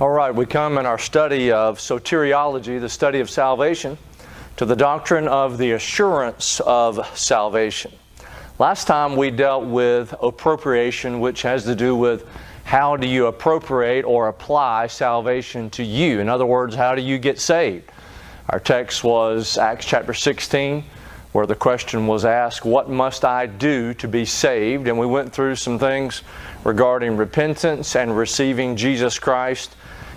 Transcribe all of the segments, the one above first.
All right, we come in our study of soteriology, the study of salvation, to the doctrine of the assurance of salvation. Last time we dealt with appropriation, which has to do with how do you appropriate or apply salvation to you? In other words, how do you get saved? Our text was Acts chapter 16, where the question was asked, What must I do to be saved? And we went through some things regarding repentance and receiving Jesus Christ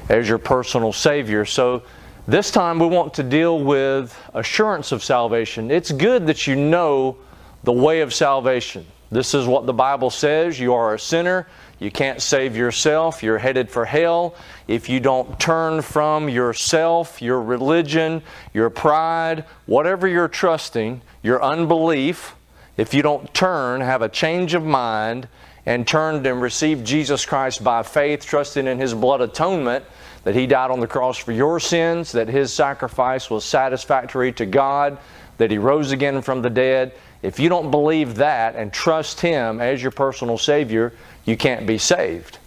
as your personal Savior. So this time we want to deal with assurance of salvation. It's good that you know the way of salvation. This is what the Bible says. You are a sinner. You can't save yourself. You're headed for hell. If you don't turn from yourself, your religion, your pride, whatever you're trusting, your unbelief, if you don't turn, have a change of mind, and turned and received Jesus Christ by faith, trusting in His blood atonement, that He died on the cross for your sins, that His sacrifice was satisfactory to God, that He rose again from the dead. If you don't believe that and trust Him as your personal Savior, you can't be saved.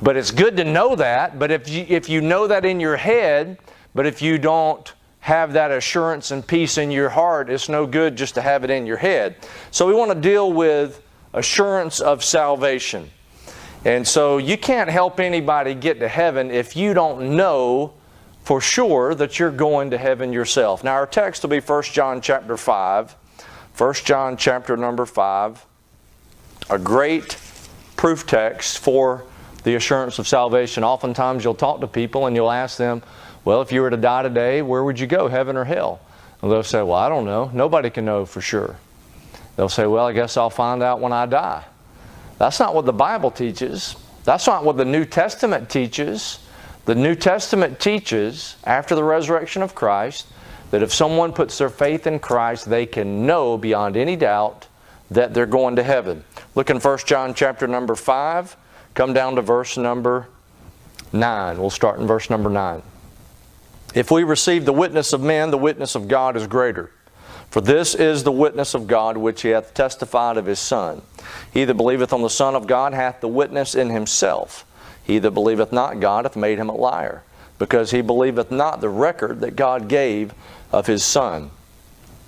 But it's good to know that, but if you, if you know that in your head, but if you don't have that assurance and peace in your heart, it's no good just to have it in your head. So we want to deal with assurance of salvation. And so you can't help anybody get to heaven if you don't know for sure that you're going to heaven yourself. Now our text will be 1 John chapter 5. 1 John chapter number 5. A great proof text for the assurance of salvation. Oftentimes you'll talk to people and you'll ask them, well, if you were to die today, where would you go, heaven or hell? And they'll say, well, I don't know. Nobody can know for sure. They'll say, well, I guess I'll find out when I die. That's not what the Bible teaches. That's not what the New Testament teaches. The New Testament teaches, after the resurrection of Christ, that if someone puts their faith in Christ, they can know beyond any doubt that they're going to heaven. Look in 1 John chapter number 5, come down to verse number 9. We'll start in verse number 9. If we receive the witness of men, the witness of God is greater. For this is the witness of God which he hath testified of his Son. He that believeth on the Son of God hath the witness in himself. He that believeth not God hath made him a liar, because he believeth not the record that God gave of his Son.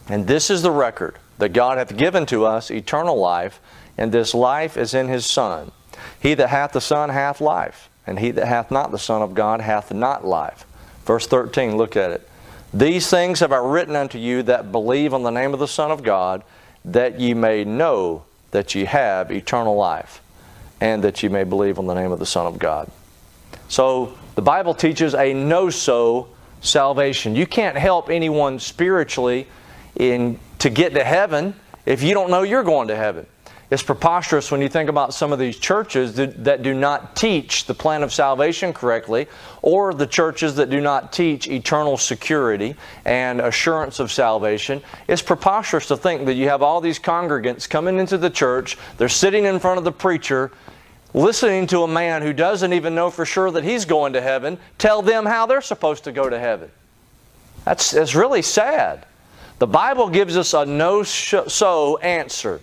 And this is the record that God hath given to us eternal life, and this life is in his Son. He that hath the Son hath life, and he that hath not the Son of God hath not life. Verse 13, look at it. These things have I written unto you that believe on the name of the Son of God, that ye may know that ye have eternal life, and that ye may believe on the name of the Son of God. So the Bible teaches a know so salvation. You can't help anyone spiritually in, to get to heaven if you don't know you're going to heaven. It's preposterous when you think about some of these churches that, do not teach the plan of salvation correctly, or the churches that do not teach eternal security and assurance of salvation. It's preposterous to think that you have all these congregants coming into the church, they're sitting in front of the preacher, listening to a man who doesn't even know for sure that he's going to heaven tell them how they're supposed to go to heaven. That's, that's really sad. The Bible gives us a know so answer.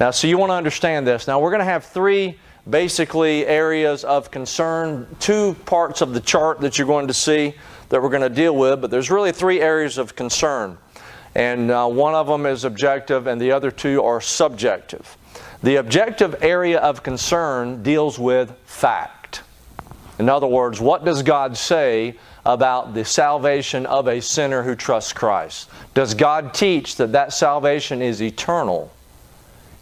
Now, so you want to understand this. Now, we're going to have three basically areas of concern, two parts of the chart that you're going to see that we're going to deal with, but there's really three areas of concern. And uh, one of them is objective, and the other two are subjective. The objective area of concern deals with fact. In other words, what does God say about the salvation of a sinner who trusts Christ? Does God teach that that salvation is eternal?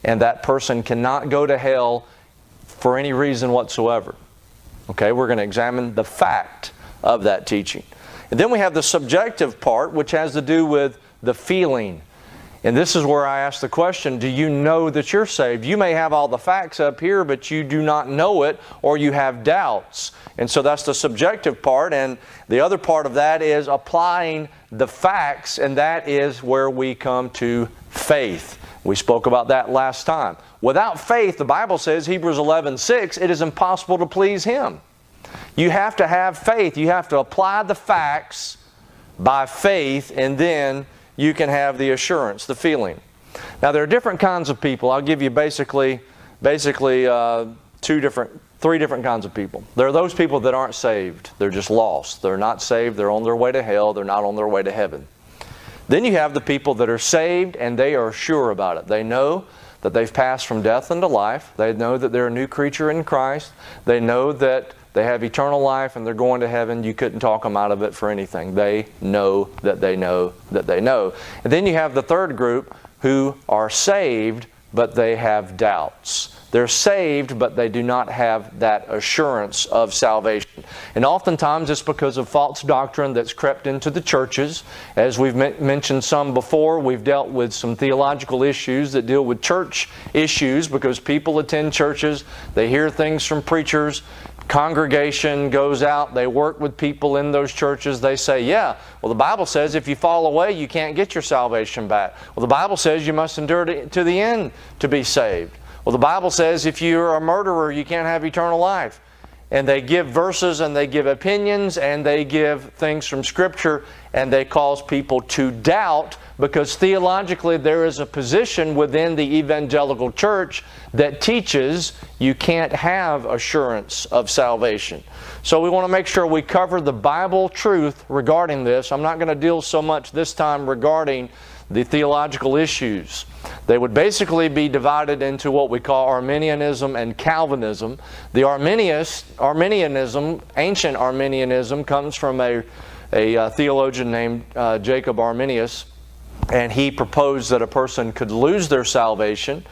And that person cannot go to hell for any reason whatsoever. Okay, we're going to examine the fact of that teaching. And then we have the subjective part, which has to do with the feeling. And this is where I ask the question Do you know that you're saved? You may have all the facts up here, but you do not know it, or you have doubts. And so that's the subjective part. And the other part of that is applying the facts, and that is where we come to faith. We spoke about that last time. Without faith, the Bible says, Hebrews 11 6, it is impossible to please Him. You have to have faith. You have to apply the facts by faith, and then you can have the assurance, the feeling. Now, there are different kinds of people. I'll give you basically, basically uh, two different three different kinds of people. There are those people that aren't saved, they're just lost. They're not saved, they're on their way to hell, they're not on their way to heaven. Then you have the people that are saved and they are sure about it. They know that they've passed from death into life. They know that they're a new creature in Christ. They know that they have eternal life and they're going to heaven. You couldn't talk them out of it for anything. They know that they know that they know. And then you have the third group who are saved, but they have doubts. They're saved, but they do not have that assurance of salvation. And oftentimes it's because of false doctrine that's crept into the churches. As we've mentioned some before, we've dealt with some theological issues that deal with church issues because people attend churches, they hear things from preachers, congregation goes out, they work with people in those churches, they say, Yeah, well, the Bible says if you fall away, you can't get your salvation back. Well, the Bible says you must endure to the end to be saved. Well, the Bible says if you're a murderer, you can't have eternal life. And they give verses and they give opinions and they give things from Scripture and they cause people to doubt because theologically there is a position within the evangelical church that teaches you can't have assurance of salvation. So we want to make sure we cover the Bible truth regarding this. I'm not going to deal so much this time regarding the theological issues. They would basically be divided into what we call Arminianism and Calvinism. The Arminius, Arminianism, ancient Arminianism, comes from a, a uh, theologian named uh, Jacob Arminius, and he proposed that a person could lose their salvation.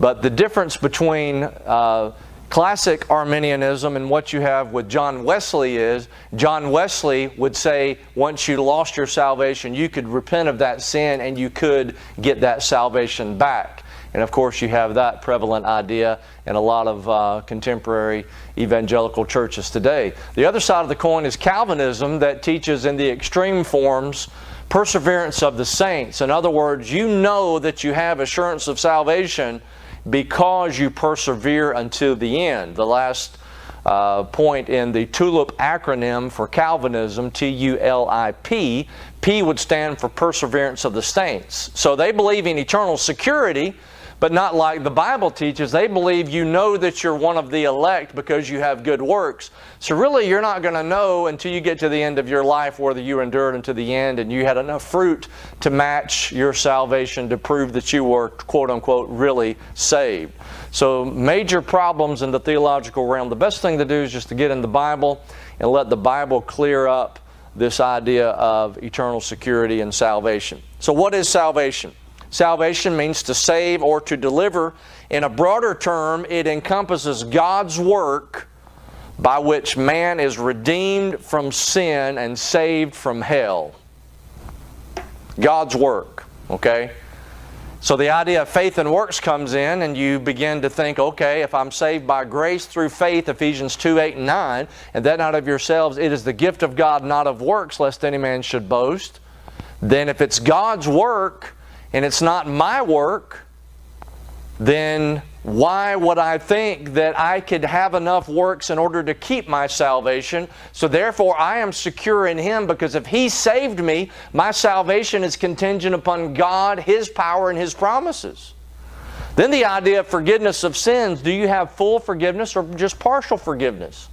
But the difference between uh, classic Arminianism and what you have with John Wesley is John Wesley would say once you lost your salvation, you could repent of that sin and you could get that salvation back. And of course, you have that prevalent idea in a lot of uh, contemporary evangelical churches today. The other side of the coin is Calvinism that teaches in the extreme forms perseverance of the saints. In other words, you know that you have assurance of salvation because you persevere until the end. The last uh, point in the TULIP acronym for Calvinism, T U L I P, P would stand for perseverance of the saints. So they believe in eternal security but not like the Bible teaches. They believe you know that you're one of the elect because you have good works. So, really, you're not going to know until you get to the end of your life whether you endured unto the end and you had enough fruit to match your salvation to prove that you were, quote unquote, really saved. So, major problems in the theological realm. The best thing to do is just to get in the Bible and let the Bible clear up this idea of eternal security and salvation. So, what is salvation? Salvation means to save or to deliver. In a broader term, it encompasses God's work by which man is redeemed from sin and saved from hell. God's work, okay? So the idea of faith and works comes in, and you begin to think, okay, if I'm saved by grace through faith, Ephesians 2 8 and 9, and that not of yourselves, it is the gift of God, not of works, lest any man should boast. Then if it's God's work, and it's not my work, then why would I think that I could have enough works in order to keep my salvation? So therefore, I am secure in Him because if He saved me, my salvation is contingent upon God, His power, and His promises. Then the idea of forgiveness of sins do you have full forgiveness or just partial forgiveness?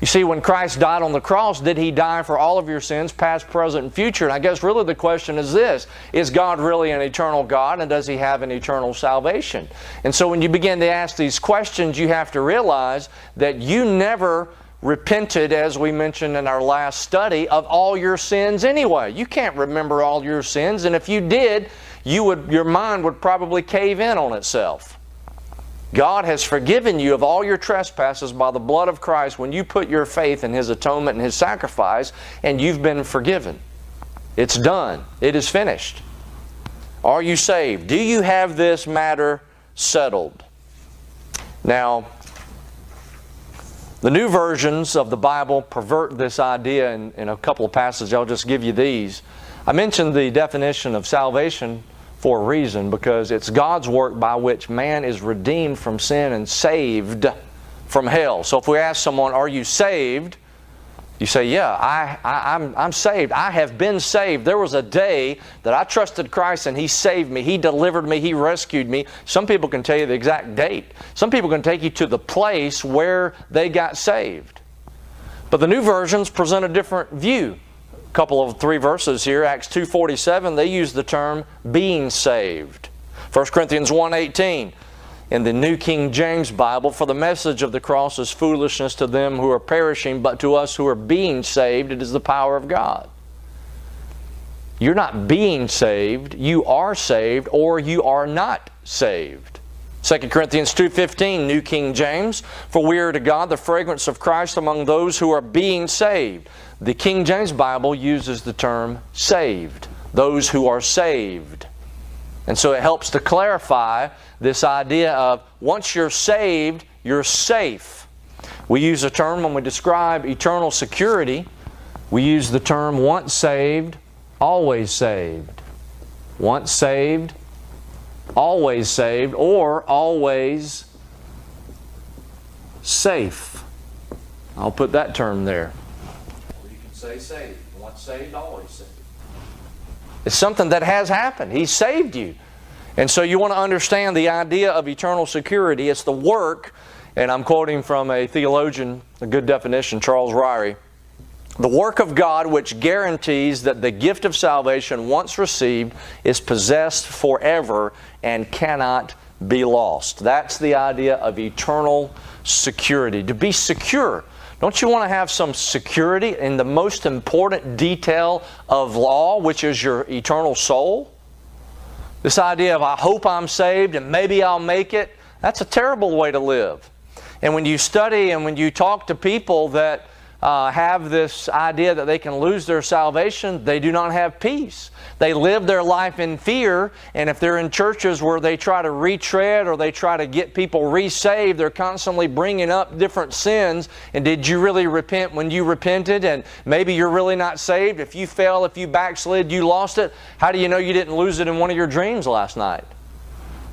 You see, when Christ died on the cross, did He die for all of your sins, past, present, and future? And I guess really the question is this Is God really an eternal God, and does He have an eternal salvation? And so when you begin to ask these questions, you have to realize that you never repented, as we mentioned in our last study, of all your sins anyway. You can't remember all your sins, and if you did, you would, your mind would probably cave in on itself. God has forgiven you of all your trespasses by the blood of Christ when you put your faith in His atonement and His sacrifice, and you've been forgiven. It's done, it is finished. Are you saved? Do you have this matter settled? Now, the new versions of the Bible pervert this idea in, in a couple of passages. I'll just give you these. I mentioned the definition of salvation for a reason because it's God's work by which man is redeemed from sin and saved from hell. So if we ask someone, Are you saved? You say, Yeah, I, I, am I'm, I'm saved. I have been saved. There was a day that I trusted Christ and He saved me. He delivered me. He rescued me. Some people can tell you the exact date. Some people can take you to the place where they got saved. But the new versions present a different view. Couple of three verses here, Acts 2.47, they use the term being saved. 1 Corinthians 1.18, in the New King James Bible, for the message of the cross is foolishness to them who are perishing, but to us who are being saved, it is the power of God. You're not being saved, you are saved, or you are not saved. 2 Corinthians 2.15, New King James, For we are to God the fragrance of Christ among those who are being saved. The King James Bible uses the term saved, those who are saved. And so it helps to clarify this idea of once you're saved, you're safe. We use a term when we describe eternal security, we use the term once saved, always saved. Once saved, always saved, or always safe. I'll put that term there. Or you can say saved. Once saved, always saved. It's something that has happened. He saved you. And so you want to understand the idea of eternal security. It's the work, and I'm quoting from a theologian, a good definition, Charles Ryrie. The work of God which guarantees that the gift of salvation, once received, is possessed forever and cannot be lost. That's the idea of eternal security. To be secure. Don't you want to have some security in the most important detail of law, which is your eternal soul? This idea of, I hope I'm saved and maybe I'll make it, that's a terrible way to live. And when you study and when you talk to people that uh, have this idea that they can lose their salvation, they do not have peace. They live their life in fear, and if they're in churches where they try to retread or they try to get people resaved, they're constantly bringing up different sins. And did you really repent when you repented? And maybe you're really not saved. If you fell, if you backslid, you lost it. How do you know you didn't lose it in one of your dreams last night?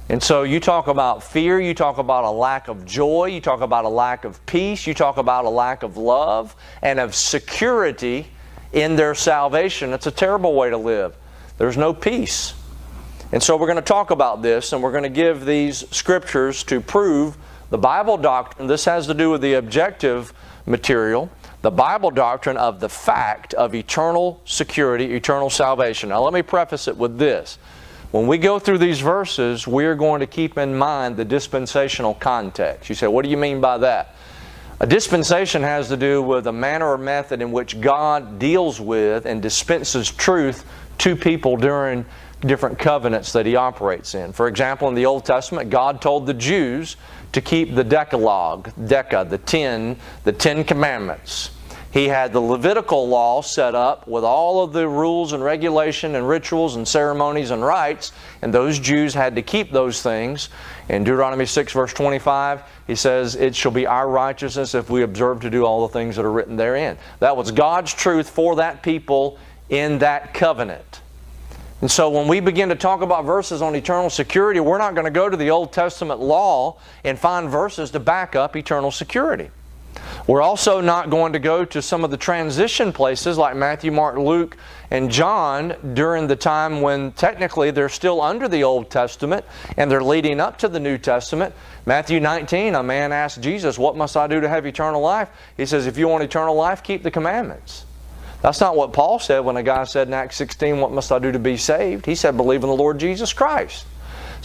And so you talk about fear, you talk about a lack of joy, you talk about a lack of peace, you talk about a lack of love and of security in their salvation. It's a terrible way to live. There's no peace. And so we're going to talk about this and we're going to give these scriptures to prove the Bible doctrine. This has to do with the objective material, the Bible doctrine of the fact of eternal security, eternal salvation. Now let me preface it with this. When we go through these verses, we're going to keep in mind the dispensational context. You say, what do you mean by that? A dispensation has to do with a manner or method in which God deals with and dispenses truth to people during different covenants that He operates in. For example, in the Old Testament, God told the Jews to keep the Decalogue, Deca, the Ten, the Ten Commandments. He had the Levitical law set up with all of the rules and regulation and rituals and ceremonies and rites, and those Jews had to keep those things. In Deuteronomy 6, verse 25, he says, It shall be our righteousness if we observe to do all the things that are written therein. That was God's truth for that people in that covenant. And so when we begin to talk about verses on eternal security, we're not going to go to the Old Testament law and find verses to back up eternal security. We're also not going to go to some of the transition places like Matthew, Mark, Luke, and John during the time when technically they're still under the Old Testament and they're leading up to the New Testament. Matthew 19, a man asked Jesus, What must I do to have eternal life? He says, If you want eternal life, keep the commandments. That's not what Paul said when a guy said in Acts 16, What must I do to be saved? He said, Believe in the Lord Jesus Christ.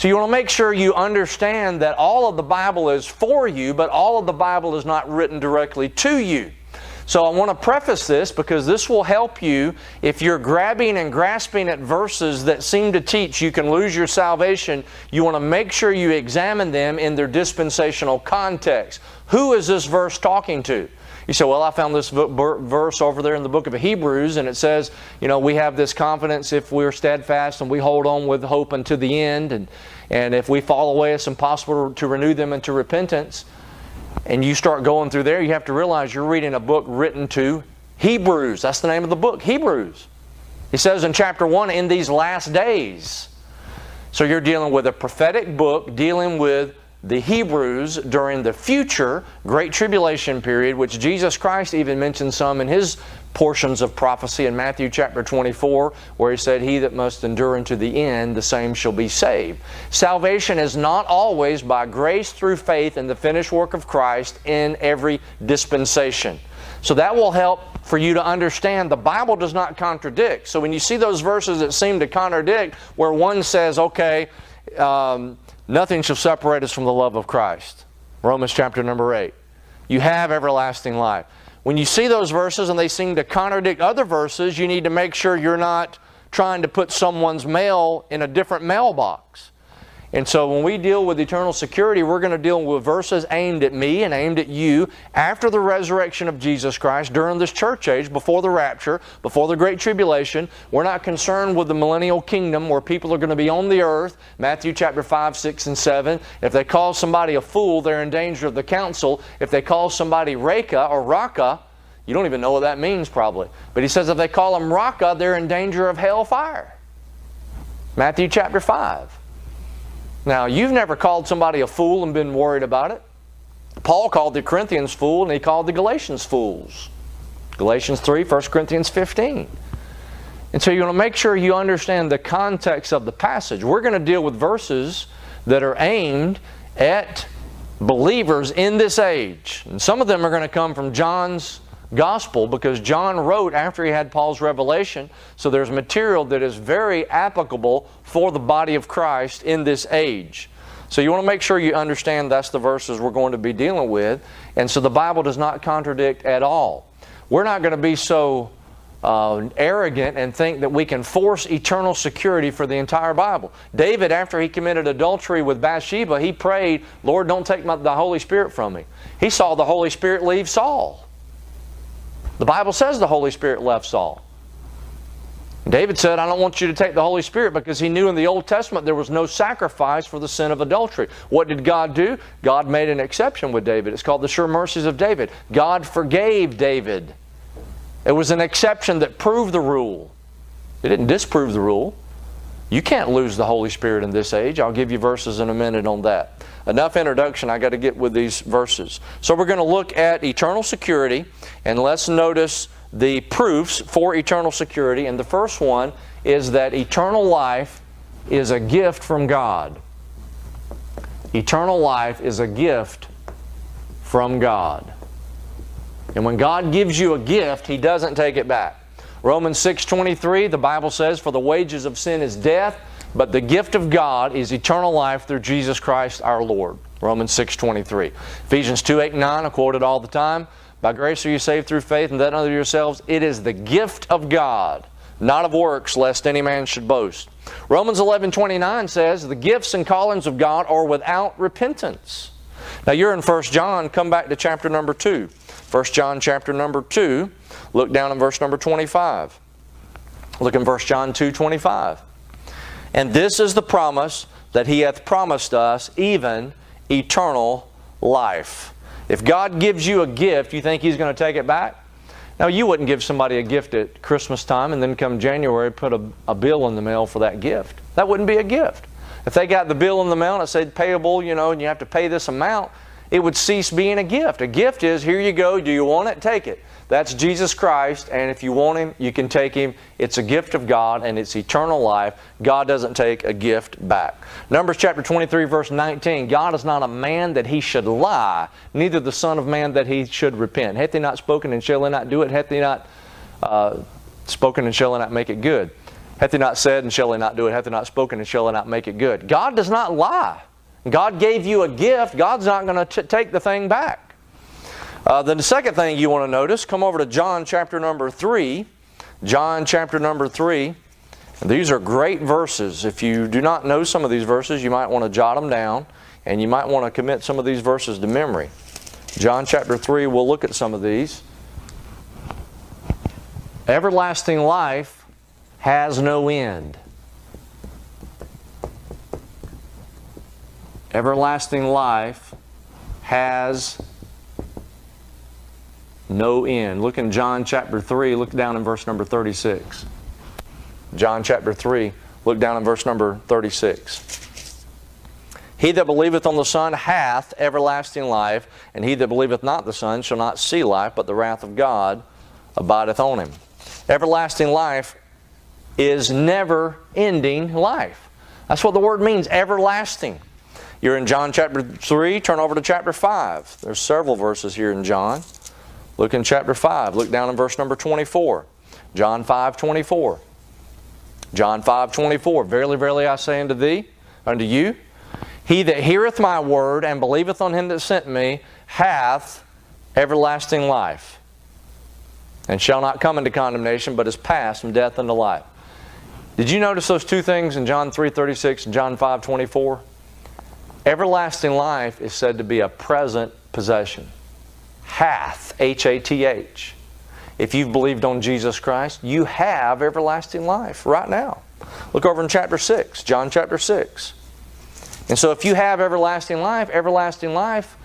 So you want to make sure you understand that all of the Bible is for you, but all of the Bible is not written directly to you. So I want to preface this because this will help you if you're grabbing and grasping at verses that seem to teach you can lose your salvation. You want to make sure you examine them in their dispensational context. Who is this verse talking to? You say, well, I found this verse over there in the book of Hebrews, and it says, you know, we have this confidence if we're steadfast and we hold on with hope unto the end, and, and if we fall away, it's impossible to renew them into repentance. And you start going through there, you have to realize you're reading a book written to Hebrews. That's the name of the book, Hebrews. He says in chapter 1, in these last days. So you're dealing with a prophetic book dealing with the Hebrews during the future Great Tribulation period, which Jesus Christ even mentioned some in his portions of prophecy in Matthew chapter 24, where he said, He that must endure unto the end, the same shall be saved. Salvation is not always by grace through faith in the finished work of Christ in every dispensation. So that will help for you to understand the Bible does not contradict. So when you see those verses that seem to contradict, where one says, okay, um, nothing shall separate us from the love of Christ, Romans chapter number 8, you have everlasting life. When you see those verses and they seem to contradict other verses, you need to make sure you're not trying to put someone's mail in a different mailbox. And so when we deal with eternal security, we're going to deal with verses aimed at me and aimed at you after the resurrection of Jesus Christ during this church age, before the rapture, before the Great Tribulation. We're not concerned with the millennial kingdom where people are going to be on the earth. Matthew chapter 5, 6, and 7. If they call somebody a fool, they're in danger of the council. If they call somebody Reka or Raka, you don't even know what that means probably. But he says if they call them Raka, they're in danger of hellfire. Matthew chapter 5. Now, you've never called somebody a fool and been worried about it. Paul called the Corinthians fool and he called the Galatians fools. Galatians 3, 1 Corinthians 15. And so you want to make sure you understand the context of the passage. We're going to deal with verses that are aimed at believers in this age. And some of them are going to come from John's gospel because John wrote after he had Paul's revelation. So there's material that is very applicable for the body of Christ in this age. So you want to make sure you understand that's the verses we're going to be dealing with. And so the Bible does not contradict at all. We're not going to be so uh, arrogant and think that we can force eternal security for the entire Bible. David, after he committed adultery with Bathsheba, he prayed, Lord, don't take my, the Holy Spirit from me. He saw the Holy Spirit leave Saul. The Bible says the Holy Spirit left Saul. David said, I don't want you to take the Holy Spirit because he knew in the Old Testament there was no sacrifice for the sin of adultery. What did God do? God made an exception with David. It's called the sure mercies of David. God forgave David. It was an exception that proved the rule. It didn't disprove the rule. You can't lose the Holy Spirit in this age. I'll give you verses in a minute on that. Enough introduction, I got to get with these verses. So we're going to look at eternal security, and let's notice the proofs for eternal security. And the first one is that eternal life is a gift from God. Eternal life is a gift from God. And when God gives you a gift, He doesn't take it back. Romans 6:23, the Bible says, "For the wages of sin is death, but the gift of God is eternal life through Jesus Christ our Lord." Romans 6:23. Ephesians 2, 8, and 9, I quote it all the time. By grace are you saved through faith, and that of yourselves. It is the gift of God, not of works, lest any man should boast. Romans 11:29 says, "The gifts and callings of God are without repentance." Now you're in 1 John, come back to chapter number 2. 1 John chapter number 2 Look down in verse number 25. Look in verse John 2 25. And this is the promise that He hath promised us, even eternal life. If God gives you a gift, you think He's going to take it back? Now, you wouldn't give somebody a gift at Christmas time and then come January put a, a bill in the mail for that gift. That wouldn't be a gift. If they got the bill in the mail and it said payable, you know, and you have to pay this amount, it would cease being a gift. A gift is here you go, do you want it? Take it. That's Jesus Christ, and if you want Him, you can take Him. It's a gift of God, and it's eternal life. God doesn't take a gift back. Numbers chapter 23, verse 19 God is not a man that He should lie, neither the Son of Man that He should repent. Hath He not spoken, and shall He not do it? Hath He not uh, spoken, and shall He not make it good? Hath He not said, and shall He not do it? Hath He not spoken, and shall He not make it good? God does not lie. God gave you a gift, God's not going to take the thing back. Uh, then the second thing you want to notice, come over to John chapter number 3. John chapter number 3. These are great verses. If you do not know some of these verses, you might want to jot them down and you might want to commit some of these verses to memory. John chapter 3, we'll look at some of these. Everlasting life has no end. Everlasting life has no end. Look in John chapter 3, look down in verse number 36. John chapter 3, look down in verse number 36. He that believeth on the Son hath everlasting life, and he that believeth not the Son shall not see life, but the wrath of God abideth on him. Everlasting life is never ending life. That's what the word means, everlasting. You're in John chapter 3, turn over to chapter 5. There's several verses here in John. Look in chapter 5. Look down in verse number 24. John 5 24. John 5 24. Verily, verily, I say unto thee, unto you, he that heareth my word and believeth on him that sent me hath everlasting life, and shall not come into condemnation, but is passed from death unto life. Did you notice those two things in John 3:36 and John 5:24? Everlasting life is said to be a present possession. Hath, H A T H. If you've believed on Jesus Christ, you have everlasting life right now. Look over in chapter 6, John chapter 6. And so if you have everlasting life, everlasting life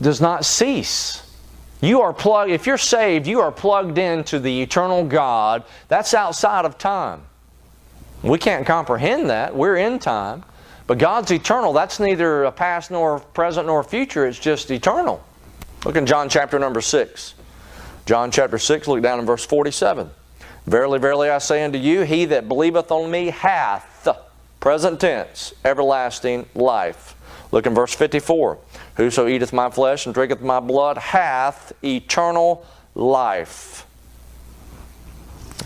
does not cease. You are plugged, if you're saved, you are plugged into the eternal God. That's outside of time. We can't comprehend that. We're in time. But God's eternal. That's neither a past nor present nor future. It's just eternal. Look in John chapter number 6. John chapter 6, look down in verse 47. Verily, verily, I say unto you, he that believeth on me hath Present tense, everlasting life. Look in verse 54. Whoso eateth my flesh and drinketh my blood hath eternal life.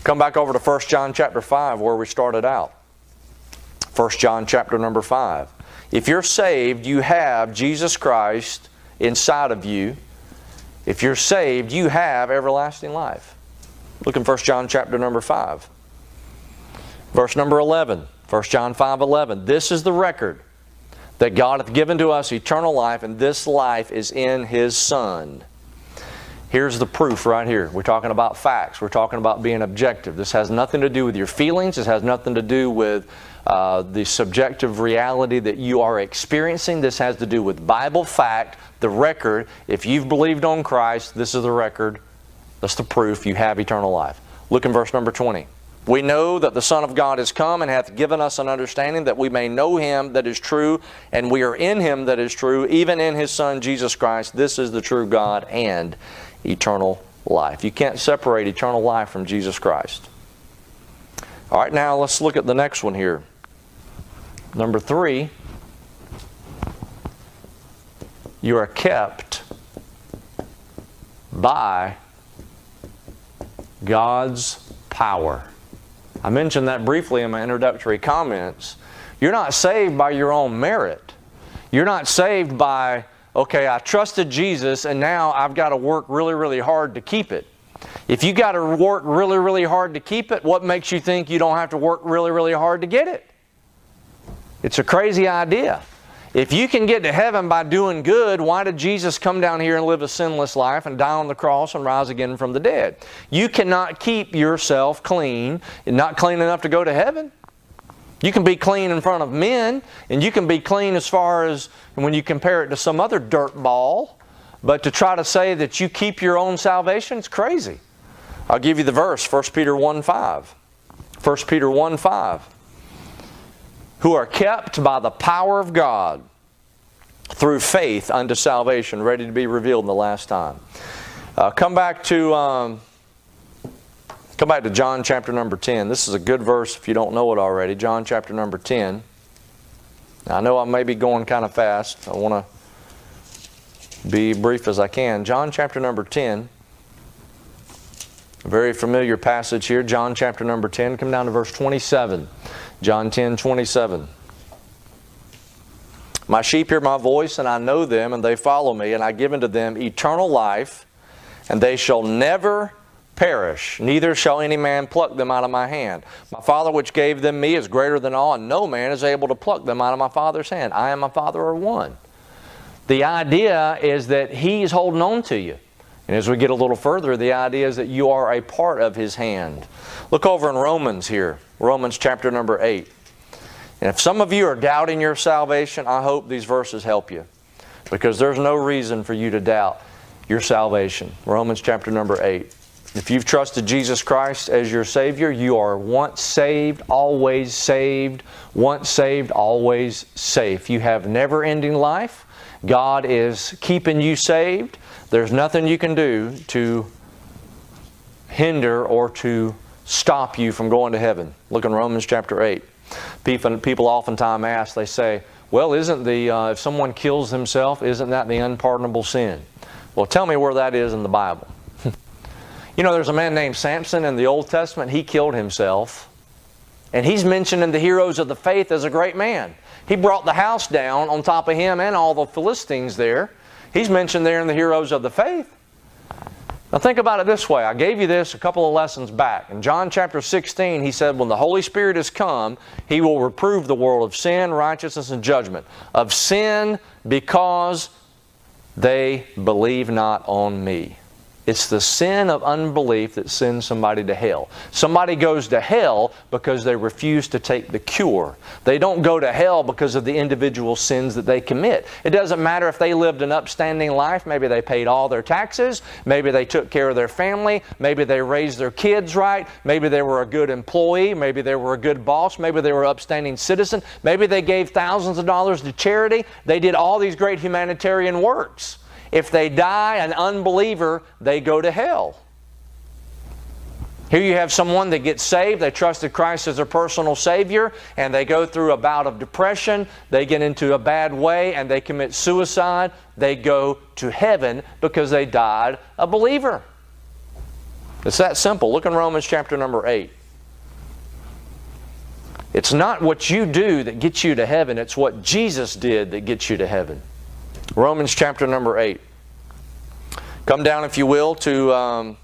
Come back over to 1 John chapter 5 where we started out. 1 John chapter number 5. If you're saved, you have Jesus Christ inside of you. If you're saved, you have everlasting life. Look in 1 John chapter number 5. Verse number 11. 1 John 5 11. This is the record that God hath given to us eternal life, and this life is in His Son. Here's the proof right here. We're talking about facts. We're talking about being objective. This has nothing to do with your feelings. This has nothing to do with uh, the subjective reality that you are experiencing. This has to do with Bible fact, the record. If you've believed on Christ, this is the record. That's the proof you have eternal life. Look in verse number 20. We know that the Son of God is come and hath given us an understanding that we may know Him that is true, and we are in Him that is true, even in His Son Jesus Christ. This is the true God and eternal life. You can't separate eternal life from Jesus Christ. All right, now let's look at the next one here. Number three, you are kept by God's power. I mentioned that briefly in my introductory comments. You're not saved by your own merit. You're not saved by, okay, I trusted Jesus and now I've got to work really, really hard to keep it. If you got to work really, really hard to keep it, what makes you think you don't have to work really, really hard to get it? It's a crazy idea. If you can get to heaven by doing good, why did Jesus come down here and live a sinless life and die on the cross and rise again from the dead? You cannot keep yourself clean, and not clean enough to go to heaven. You can be clean in front of men, and you can be clean as far as when you compare it to some other dirt ball. But to try to say that you keep your own salvation, it's crazy. I'll give you the verse, 1 Peter 1 5. 1 Peter 1 5 who are kept by the power of God through faith unto salvation, ready to be revealed in the last time. Uh, come back to um, come back to John chapter number ten. This is a good verse if you don't know it already. John chapter number ten. Now, I know I may be going kind of fast. I want to be brief as I can. John chapter number ten. A very familiar passage here. John chapter number ten. Come down to verse twenty-seven. John 10 27. My sheep hear my voice, and I know them, and they follow me, and I give unto them eternal life, and they shall never perish, neither shall any man pluck them out of my hand. My Father which gave them me is greater than all, and no man is able to pluck them out of my Father's hand. I and my Father are one. The idea is that He's holding on to you. And as we get a little further, the idea is that you are a part of His hand. Look over in Romans here, Romans chapter number 8. And if some of you are doubting your salvation, I hope these verses help you. Because there's no reason for you to doubt your salvation. Romans chapter number 8. If you've trusted Jesus Christ as your Savior, you are once saved, always saved, once saved, always safe. You have never ending life. God is keeping you saved. There's nothing you can do to hinder or to stop you from going to heaven. Look in Romans chapter 8. People, people oftentimes ask, they say, well, isn't the, uh, if someone kills himself, isn't that the unpardonable sin? Well, tell me where that is in the Bible. You know, there's a man named Samson in the Old Testament. He killed himself. And he's mentioned in the heroes of the faith as a great man. He brought the house down on top of him and all the Philistines there. He's mentioned there in the heroes of the faith. Now think about it this way. I gave you this a couple of lessons back. In John chapter 16, he said, When the Holy Spirit has come, he will reprove the world of sin, righteousness, and judgment. Of sin because they believe not on me. It's the sin of unbelief that sends somebody to hell. Somebody goes to hell because they refuse to take the cure. They don't go to hell because of the individual sins that they commit. It doesn't matter if they lived an upstanding life. Maybe they paid all their taxes. Maybe they took care of their family. Maybe they raised their kids right. Maybe they were a good employee. Maybe they were a good boss. Maybe they were an upstanding citizen. Maybe they gave thousands of dollars to charity. They did all these great humanitarian works. If they die an unbeliever, they go to hell. Here you have someone that gets saved, they trusted Christ as their personal Savior, and they go through a bout of depression, they get into a bad way, and they commit suicide. They go to heaven because they died a believer. It's that simple. Look in Romans chapter number 8. It's not what you do that gets you to heaven, it's what Jesus did that gets you to heaven. Romans chapter number 8. Come down, if you will, to um,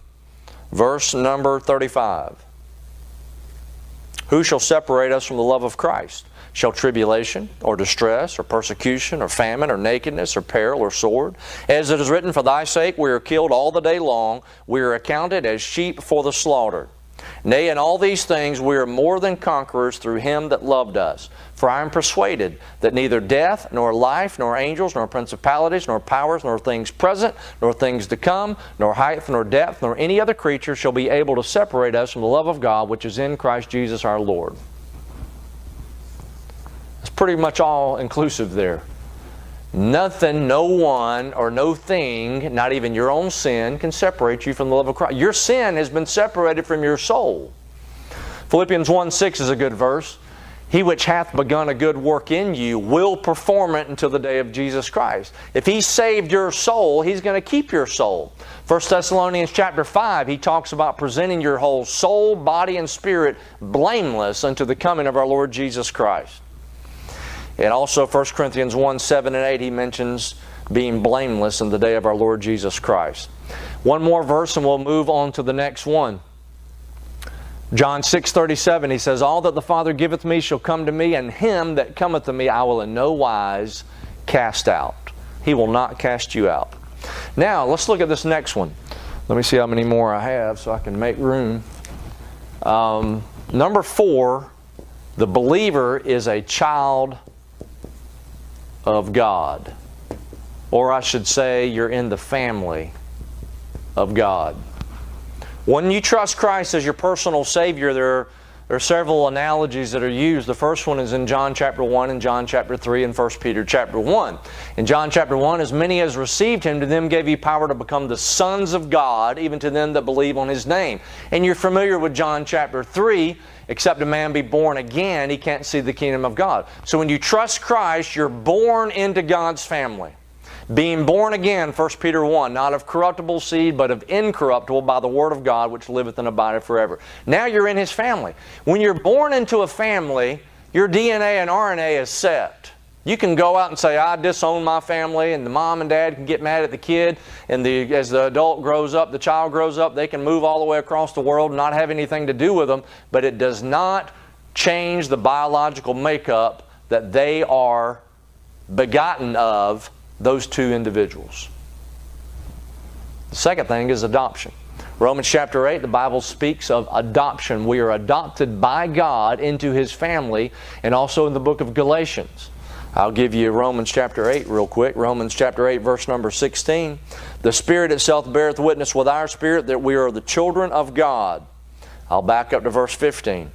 verse number 35. Who shall separate us from the love of Christ? Shall tribulation, or distress, or persecution, or famine, or nakedness, or peril, or sword? As it is written, For thy sake we are killed all the day long, we are accounted as sheep for the slaughter. Nay, in all these things we are more than conquerors through him that loved us. For I am persuaded that neither death, nor life, nor angels, nor principalities, nor powers, nor things present, nor things to come, nor height, nor depth, nor any other creature shall be able to separate us from the love of God which is in Christ Jesus our Lord. It's pretty much all inclusive there. Nothing, no one, or no thing, not even your own sin, can separate you from the love of Christ. Your sin has been separated from your soul. Philippians 1 6 is a good verse. He which hath begun a good work in you will perform it until the day of Jesus Christ. If He saved your soul, He's going to keep your soul. 1 Thessalonians chapter 5, he talks about presenting your whole soul, body, and spirit blameless unto the coming of our Lord Jesus Christ. And also 1 Corinthians 1 7 and 8, he mentions being blameless in the day of our Lord Jesus Christ. One more verse and we'll move on to the next one. John 6 37, he says, All that the Father giveth me shall come to me, and him that cometh to me I will in no wise cast out. He will not cast you out. Now, let's look at this next one. Let me see how many more I have so I can make room. Um, number four, the believer is a child of God. Or I should say, you're in the family of God. When you trust Christ as your personal Savior, there are, there are several analogies that are used. The first one is in John chapter 1 and John chapter 3 and 1 Peter chapter 1. In John chapter 1, as many as received Him, to them gave He power to become the sons of God, even to them that believe on His name. And you're familiar with John chapter 3, except a man be born again, he can't see the kingdom of God. So when you trust Christ, you're born into God's family. Being born again, 1 Peter 1, not of corruptible seed, but of incorruptible by the word of God, which liveth and abideth forever. Now you're in His family. When you're born into a family, your DNA and RNA is set. You can go out and say, I disown my family, and the mom and dad can get mad at the kid, and the, as the adult grows up, the child grows up, they can move all the way across the world and not have anything to do with them, but it does not change the biological makeup that they are begotten of those two individuals. The second thing is adoption. Romans chapter 8, the Bible speaks of adoption. We are adopted by God into His family, and also in the book of Galatians. I'll give you Romans chapter 8 real quick. Romans chapter 8, verse number 16. The Spirit itself beareth witness with our spirit that we are the children of God. I'll back up to verse 15.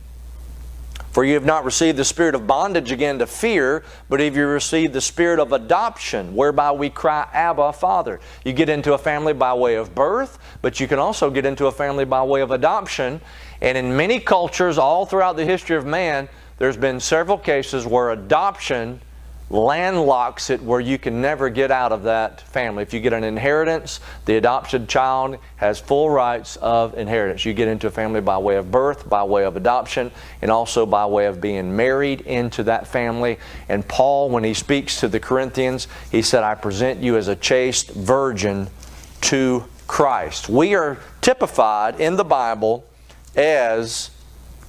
For you have not received the spirit of bondage again to fear, but have you received the spirit of adoption, whereby we cry, Abba, Father. You get into a family by way of birth, but you can also get into a family by way of adoption. And in many cultures, all throughout the history of man, there's been several cases where adoption landlocks it where you can never get out of that family. If you get an inheritance, the adopted child has full rights of inheritance. You get into a family by way of birth, by way of adoption, and also by way of being married into that family. And Paul, when he speaks to the Corinthians, he said, I present you as a chaste virgin to Christ. We are typified in the Bible as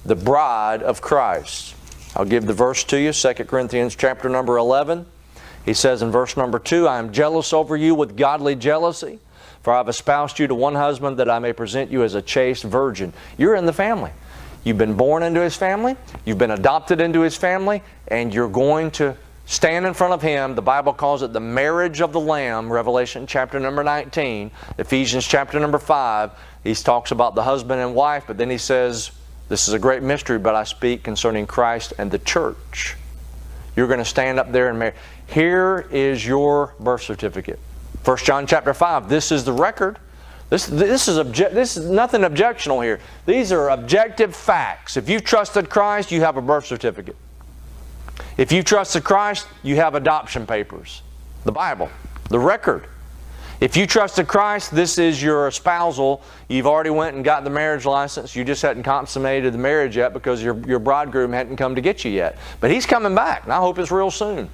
the bride of Christ. I'll give the verse to you, 2 Corinthians chapter number 11. He says in verse number 2, I am jealous over you with godly jealousy, for I have espoused you to one husband that I may present you as a chaste virgin. You're in the family. You've been born into his family, you've been adopted into his family, and you're going to stand in front of him. The Bible calls it the marriage of the Lamb, Revelation chapter number 19, Ephesians chapter number 5. He talks about the husband and wife, but then he says, this is a great mystery, but I speak concerning Christ and the church. You're going to stand up there and marry. Here is your birth certificate. 1 John chapter 5. This is the record. This, this, is obje- this is nothing objectional here. These are objective facts. If you've trusted Christ, you have a birth certificate. If you trusted Christ, you have adoption papers. The Bible, the record. If you trusted Christ, this is your espousal. You've already went and got the marriage license. You just hadn't consummated the marriage yet because your, your bridegroom hadn't come to get you yet. But he's coming back, and I hope it's real soon.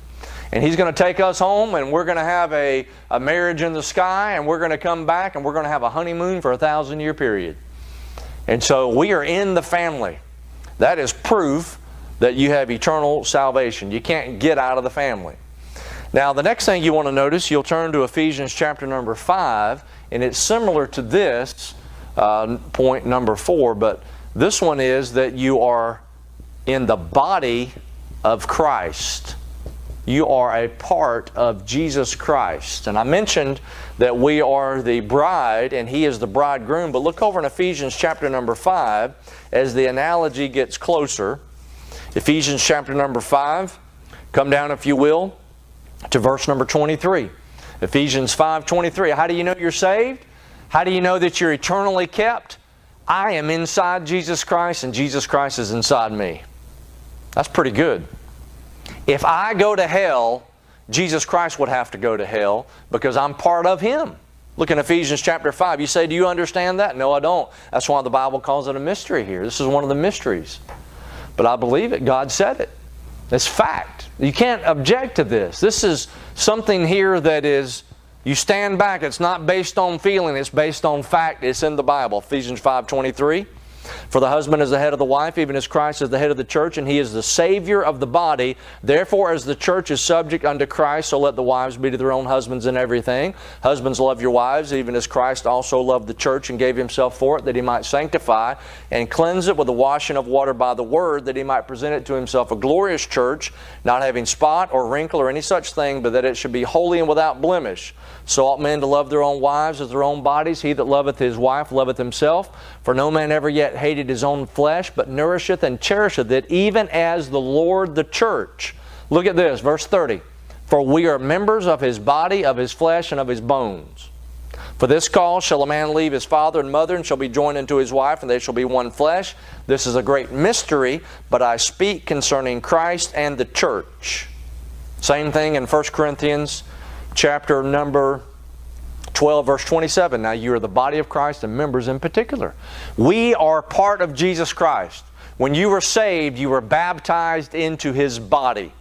And he's going to take us home, and we're going to have a, a marriage in the sky, and we're going to come back, and we're going to have a honeymoon for a thousand year period. And so we are in the family. That is proof that you have eternal salvation. You can't get out of the family. Now, the next thing you want to notice, you'll turn to Ephesians chapter number 5, and it's similar to this, uh, point number 4, but this one is that you are in the body of Christ. You are a part of Jesus Christ. And I mentioned that we are the bride and He is the bridegroom, but look over in Ephesians chapter number 5 as the analogy gets closer. Ephesians chapter number 5, come down if you will to verse number 23. Ephesians 5:23. How do you know you're saved? How do you know that you're eternally kept? I am inside Jesus Christ and Jesus Christ is inside me. That's pretty good. If I go to hell, Jesus Christ would have to go to hell because I'm part of Him. Look in Ephesians chapter 5. You say, Do you understand that? No, I don't. That's why the Bible calls it a mystery here. This is one of the mysteries. But I believe it. God said it. It's fact. You can't object to this. This is something here that is, you stand back. It's not based on feeling, it's based on fact. It's in the Bible. Ephesians 5 23. For the husband is the head of the wife, even as Christ is the head of the church, and he is the Savior of the body. Therefore, as the church is subject unto Christ, so let the wives be to their own husbands in everything. Husbands, love your wives, even as Christ also loved the church and gave himself for it, that he might sanctify and cleanse it with the washing of water by the word, that he might present it to himself a glorious church, not having spot or wrinkle or any such thing, but that it should be holy and without blemish. So ought men to love their own wives as their own bodies. He that loveth his wife loveth himself. For no man ever yet hated his own flesh, but nourisheth and cherisheth it, even as the Lord the church. Look at this, verse 30. For we are members of his body, of his flesh, and of his bones. For this cause shall a man leave his father and mother, and shall be joined unto his wife, and they shall be one flesh. This is a great mystery, but I speak concerning Christ and the church. Same thing in 1 Corinthians chapter number 12, verse 27. Now you are the body of Christ and members in particular. We are part of Jesus Christ. When you were saved, you were baptized into His body.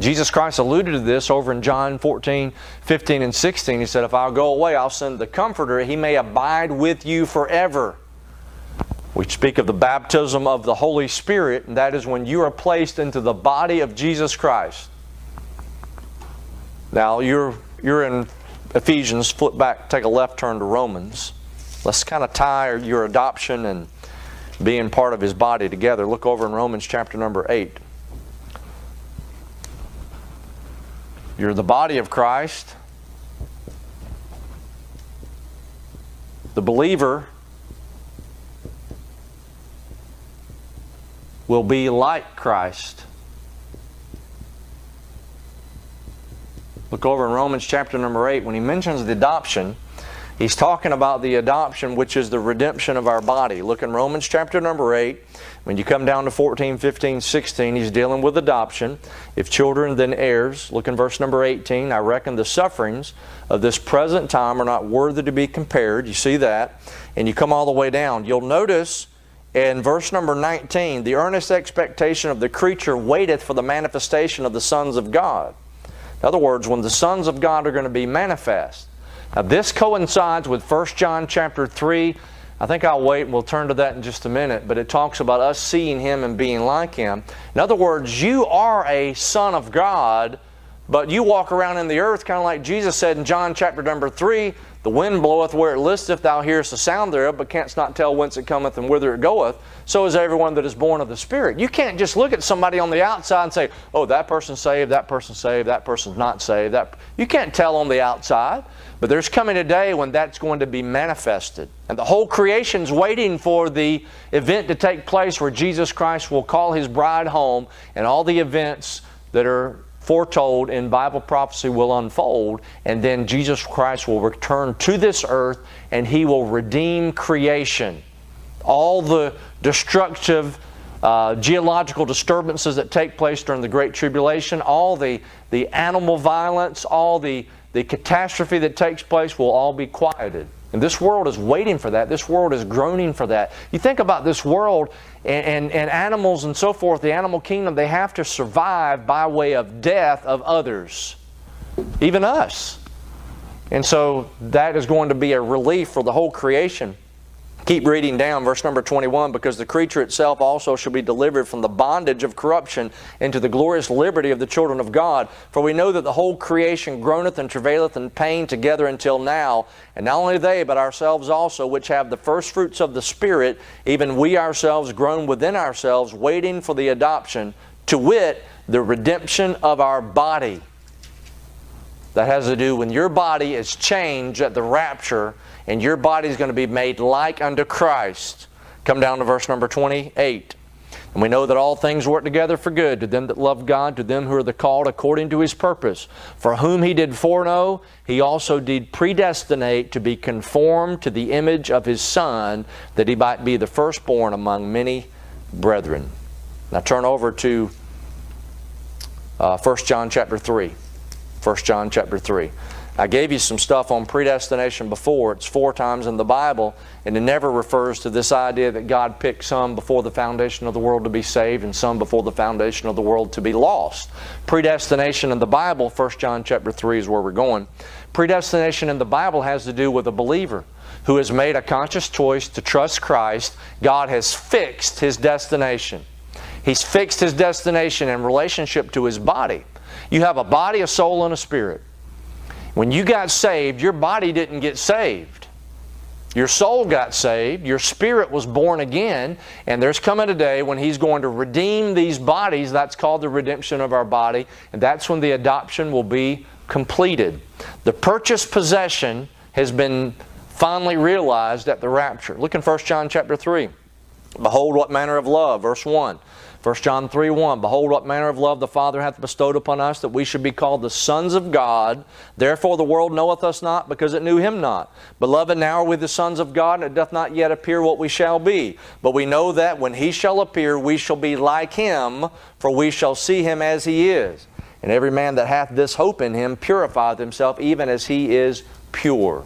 Jesus Christ alluded to this over in John 14, 15, and 16. He said, If I'll go away, I'll send the Comforter. He may abide with you forever. We speak of the baptism of the Holy Spirit, and that is when you are placed into the body of Jesus Christ. Now, you're, you're in Ephesians, flip back, take a left turn to Romans. Let's kind of tie your adoption and being part of his body together. Look over in Romans chapter number 8. You're the body of Christ. The believer will be like Christ. Look over in Romans chapter number 8 when he mentions the adoption. He's talking about the adoption, which is the redemption of our body. Look in Romans chapter number 8. When you come down to 14, 15, 16, he's dealing with adoption. If children, then heirs. Look in verse number 18. I reckon the sufferings of this present time are not worthy to be compared. You see that? And you come all the way down. You'll notice in verse number 19 the earnest expectation of the creature waiteth for the manifestation of the sons of God. In other words, when the sons of God are going to be manifest. Now this coincides with 1 John chapter 3. I think I'll wait and we'll turn to that in just a minute, but it talks about us seeing Him and being like Him. In other words, you are a son of God, but you walk around in the earth kind of like Jesus said in John chapter number 3 the wind bloweth where it listeth, thou hearest the sound thereof, but canst not tell whence it cometh and whither it goeth. So is everyone that is born of the Spirit. You can't just look at somebody on the outside and say, oh, that person's saved, that person's saved, that person's not saved. That... You can't tell on the outside. But there's coming a day when that's going to be manifested. And the whole creation's waiting for the event to take place where Jesus Christ will call his bride home and all the events that are foretold in Bible prophecy will unfold, and then Jesus Christ will return to this earth and He will redeem creation. All the destructive uh, geological disturbances that take place during the Great Tribulation, all the, the animal violence, all the, the catastrophe that takes place will all be quieted. And this world is waiting for that. This world is groaning for that. You think about this world and, and, animals and so forth, the animal kingdom, they have to survive by way of death of others, even us. And so that is going to be a relief for the whole creation. Keep reading down, verse number 21 because the creature itself also shall be delivered from the bondage of corruption into the glorious liberty of the children of God. For we know that the whole creation groaneth and travaileth in pain together until now. And not only they, but ourselves also, which have the first fruits of the Spirit, even we ourselves groan within ourselves, waiting for the adoption, to wit, the redemption of our body. That has to do when your body is changed at the rapture and your body is going to be made like unto Christ. Come down to verse number 28. And we know that all things work together for good to them that love God, to them who are the called according to His purpose. For whom He did foreknow, He also did predestinate to be conformed to the image of His Son, that He might be the firstborn among many brethren. Now turn over to uh, 1 John chapter 3. 1 John chapter 3. I gave you some stuff on predestination before. It's four times in the Bible, and it never refers to this idea that God picked some before the foundation of the world to be saved and some before the foundation of the world to be lost. Predestination in the Bible, 1 John chapter 3 is where we're going. Predestination in the Bible has to do with a believer who has made a conscious choice to trust Christ. God has fixed his destination. He's fixed his destination in relationship to his body. You have a body, a soul, and a spirit. When you got saved, your body didn't get saved. Your soul got saved, your spirit was born again, and there's coming a day when He's going to redeem these bodies. That's called the redemption of our body, and that's when the adoption will be completed. The purchased possession has been finally realized at the rapture. Look in 1 John chapter 3. Behold, what manner of love, verse 1. 1 John 3 1 Behold, what manner of love the Father hath bestowed upon us, that we should be called the sons of God. Therefore the world knoweth us not, because it knew him not. Beloved, now are we the sons of God, and it doth not yet appear what we shall be. But we know that when he shall appear, we shall be like him, for we shall see him as he is. And every man that hath this hope in him purifieth himself, even as he is pure.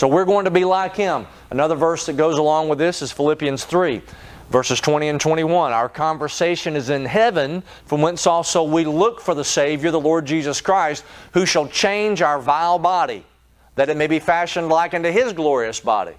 So we're going to be like him. Another verse that goes along with this is Philippians 3. Verses 20 and 21 Our conversation is in heaven, from whence also we look for the Savior, the Lord Jesus Christ, who shall change our vile body, that it may be fashioned like unto His glorious body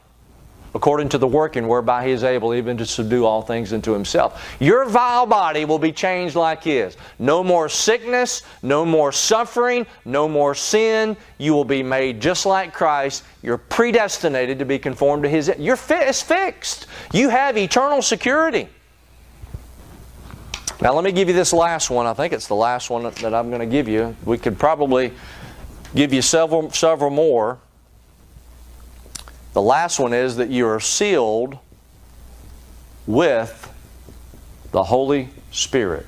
according to the working whereby he is able even to subdue all things unto himself. Your vile body will be changed like his. No more sickness, no more suffering, no more sin. You will be made just like Christ. You're predestinated to be conformed to his. Your fit is fixed. You have eternal security. Now, let me give you this last one. I think it's the last one that I'm going to give you. We could probably give you several, several more. The last one is that you are sealed with the Holy Spirit.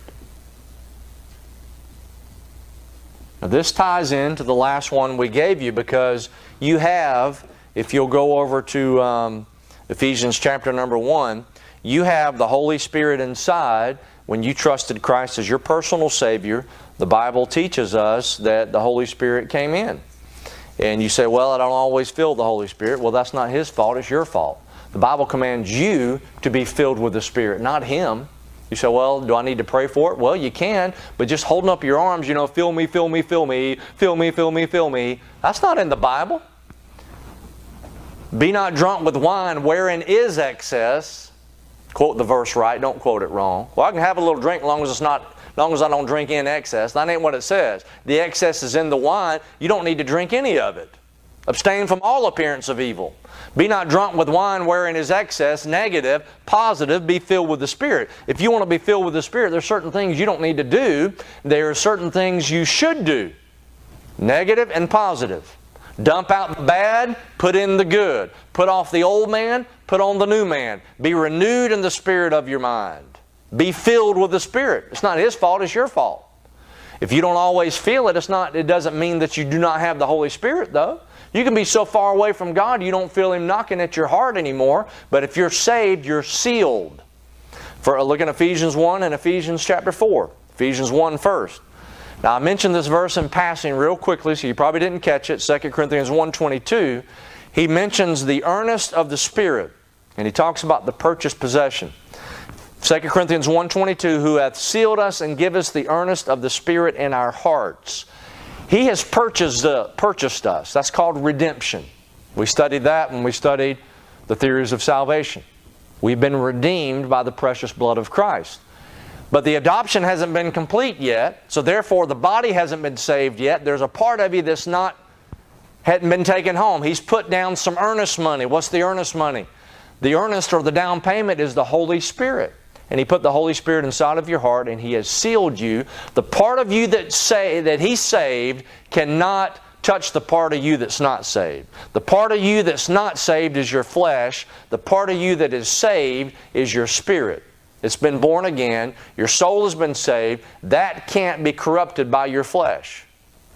Now, this ties into the last one we gave you because you have, if you'll go over to um, Ephesians chapter number 1, you have the Holy Spirit inside when you trusted Christ as your personal Savior. The Bible teaches us that the Holy Spirit came in. And you say, Well, I don't always feel the Holy Spirit. Well, that's not His fault, it's your fault. The Bible commands you to be filled with the Spirit, not Him. You say, well, do I need to pray for it? Well, you can, but just holding up your arms, you know, fill me, fill me, fill me, fill me, fill me, fill me. That's not in the Bible. Be not drunk with wine wherein is excess. Quote the verse right, don't quote it wrong. Well, I can have a little drink as long as it's not long as I don't drink in excess. That ain't what it says. The excess is in the wine. You don't need to drink any of it. Abstain from all appearance of evil. Be not drunk with wine wherein is excess, negative, positive, be filled with the Spirit. If you want to be filled with the Spirit, there are certain things you don't need to do. There are certain things you should do. Negative and positive. Dump out the bad, put in the good. Put off the old man, put on the new man. Be renewed in the spirit of your mind. Be filled with the Spirit. It's not His fault, it's your fault. If you don't always feel it, it's not, it doesn't mean that you do not have the Holy Spirit, though. You can be so far away from God you don't feel Him knocking at your heart anymore. But if you're saved, you're sealed. For uh, look at Ephesians 1 and Ephesians chapter 4. Ephesians 1 first. Now I mentioned this verse in passing real quickly, so you probably didn't catch it. 2 Corinthians 1.22. He mentions the earnest of the Spirit. And he talks about the purchased possession. 2 Corinthians 1.22, who hath sealed us and give us the earnest of the Spirit in our hearts. He has purchased, uh, purchased us. That's called redemption. We studied that when we studied the theories of salvation. We've been redeemed by the precious blood of Christ. But the adoption hasn't been complete yet, so therefore the body hasn't been saved yet. There's a part of you that's not hadn't been taken home. He's put down some earnest money. What's the earnest money? The earnest or the down payment is the Holy Spirit and He put the Holy Spirit inside of your heart and He has sealed you. The part of you that say that He saved cannot touch the part of you that's not saved. The part of you that's not saved is your flesh. The part of you that is saved is your spirit. It's been born again. Your soul has been saved. That can't be corrupted by your flesh.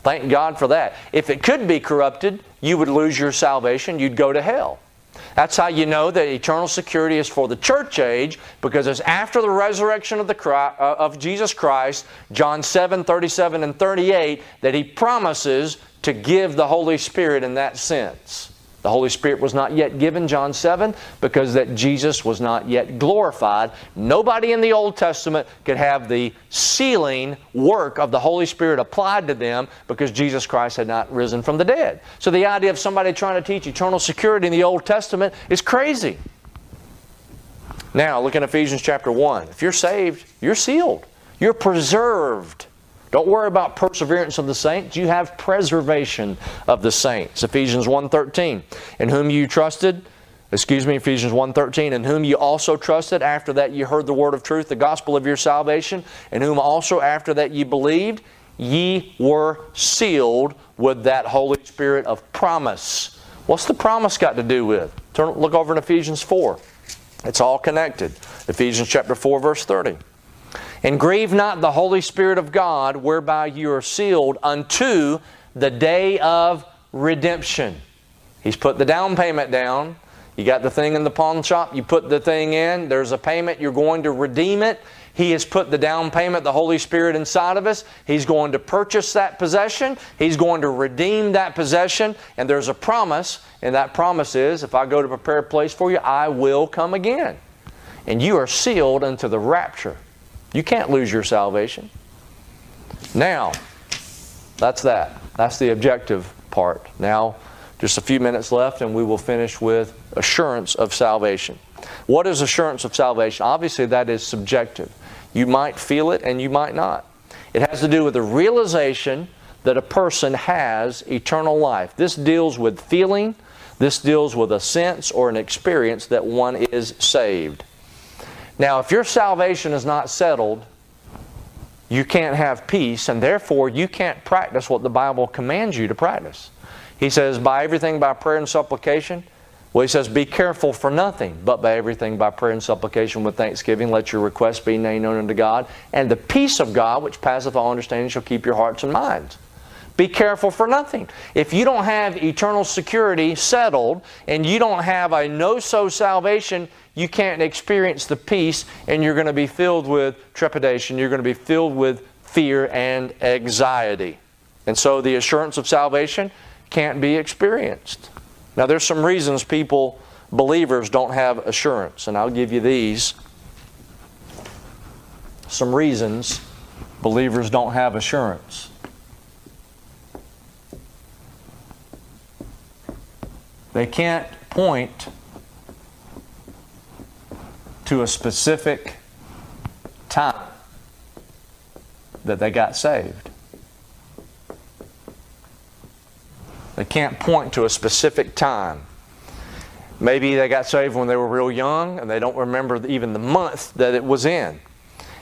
Thank God for that. If it could be corrupted, you would lose your salvation. You'd go to hell. That's how you know that eternal security is for the church age because it's after the resurrection of, the Christ, uh, of Jesus Christ, John 7 37 and 38, that He promises to give the Holy Spirit in that sense. The Holy Spirit was not yet given, John 7, because that Jesus was not yet glorified. Nobody in the Old Testament could have the sealing work of the Holy Spirit applied to them because Jesus Christ had not risen from the dead. So the idea of somebody trying to teach eternal security in the Old Testament is crazy. Now, look in Ephesians chapter 1. If you're saved, you're sealed. You're preserved. Don't worry about perseverance of the saints. You have preservation of the saints. Ephesians 1.13. In whom you trusted, excuse me, Ephesians 1.13, in whom you also trusted, after that you heard the word of truth, the gospel of your salvation, in whom also after that ye believed, ye were sealed with that Holy Spirit of promise. What's the promise got to do with? Turn, look over in Ephesians 4. It's all connected. Ephesians chapter 4, verse 30. And grieve not the Holy Spirit of God, whereby you are sealed unto the day of redemption. He's put the down payment down. You got the thing in the pawn shop, you put the thing in, there's a payment, you're going to redeem it. He has put the down payment, the Holy Spirit inside of us. He's going to purchase that possession. He's going to redeem that possession. And there's a promise, and that promise is if I go to prepare a place for you, I will come again. And you are sealed unto the rapture. You can't lose your salvation. Now, that's that. That's the objective part. Now, just a few minutes left, and we will finish with assurance of salvation. What is assurance of salvation? Obviously, that is subjective. You might feel it and you might not. It has to do with the realization that a person has eternal life. This deals with feeling, this deals with a sense or an experience that one is saved. Now, if your salvation is not settled, you can't have peace, and therefore you can't practice what the Bible commands you to practice. He says, by everything by prayer and supplication. Well, he says, be careful for nothing, but by everything by prayer and supplication with thanksgiving, let your requests be made known unto God. And the peace of God, which passeth all understanding, shall keep your hearts and minds. Be careful for nothing. If you don't have eternal security settled and you don't have a know so salvation, you can't experience the peace and you're going to be filled with trepidation. You're going to be filled with fear and anxiety. And so the assurance of salvation can't be experienced. Now, there's some reasons people, believers, don't have assurance, and I'll give you these. Some reasons believers don't have assurance. They can't point to a specific time that they got saved. They can't point to a specific time. Maybe they got saved when they were real young and they don't remember even the month that it was in.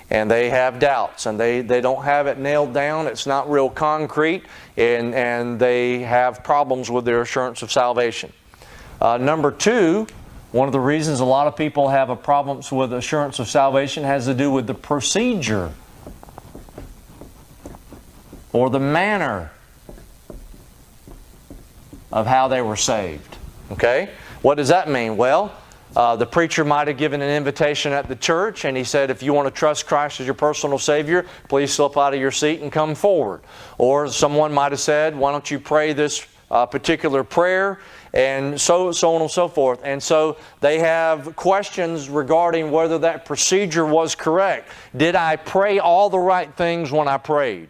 And they have doubts and they, they don't have it nailed down. It's not real concrete and, and they have problems with their assurance of salvation. Uh, number two, one of the reasons a lot of people have a problems with assurance of salvation has to do with the procedure or the manner of how they were saved. Okay? What does that mean? Well, uh, the preacher might have given an invitation at the church and he said, if you want to trust Christ as your personal Savior, please slip out of your seat and come forward. Or someone might have said, why don't you pray this uh, particular prayer? And so, so on and so forth. And so they have questions regarding whether that procedure was correct. Did I pray all the right things when I prayed?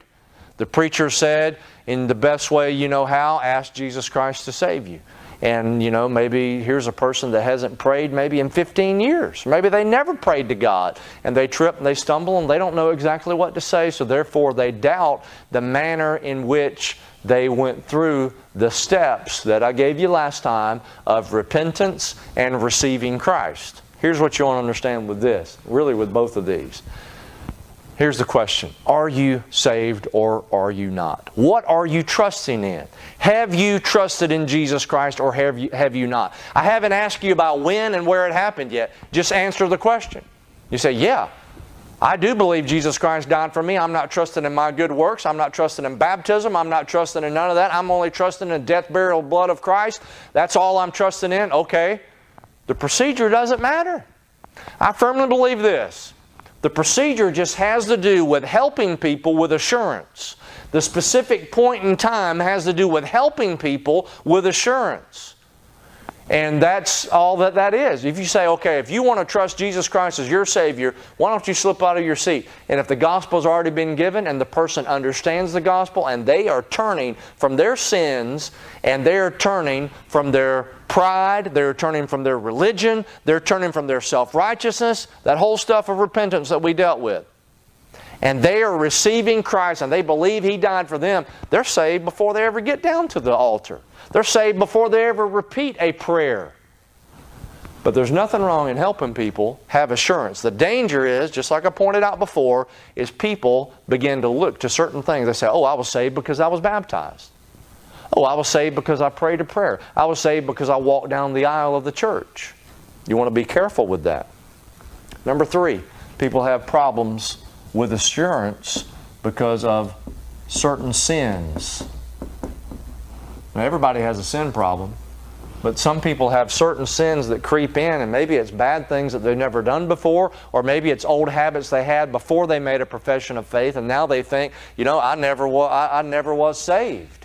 The preacher said, in the best way you know how, ask Jesus Christ to save you. And, you know, maybe here's a person that hasn't prayed maybe in 15 years. Maybe they never prayed to God and they trip and they stumble and they don't know exactly what to say, so therefore they doubt the manner in which they went through the steps that I gave you last time of repentance and receiving Christ. Here's what you want to understand with this, really with both of these. Here's the question Are you saved or are you not? What are you trusting in? Have you trusted in Jesus Christ or have you, have you not? I haven't asked you about when and where it happened yet. Just answer the question. You say, Yeah, I do believe Jesus Christ died for me. I'm not trusting in my good works. I'm not trusting in baptism. I'm not trusting in none of that. I'm only trusting in death, burial, blood of Christ. That's all I'm trusting in. Okay. The procedure doesn't matter. I firmly believe this. The procedure just has to do with helping people with assurance. The specific point in time has to do with helping people with assurance. And that's all that that is. If you say, okay, if you want to trust Jesus Christ as your Savior, why don't you slip out of your seat? And if the gospel's already been given and the person understands the gospel and they are turning from their sins and they're turning from their pride, they're turning from their religion, they're turning from their self righteousness, that whole stuff of repentance that we dealt with. And they are receiving Christ and they believe He died for them, they're saved before they ever get down to the altar. They're saved before they ever repeat a prayer. But there's nothing wrong in helping people have assurance. The danger is, just like I pointed out before, is people begin to look to certain things. They say, Oh, I was saved because I was baptized. Oh, I was saved because I prayed a prayer. I was saved because I walked down the aisle of the church. You want to be careful with that. Number three, people have problems with assurance because of certain sins. Now, everybody has a sin problem, but some people have certain sins that creep in, and maybe it's bad things that they've never done before, or maybe it's old habits they had before they made a profession of faith, and now they think, you know, I never, I, I never was saved.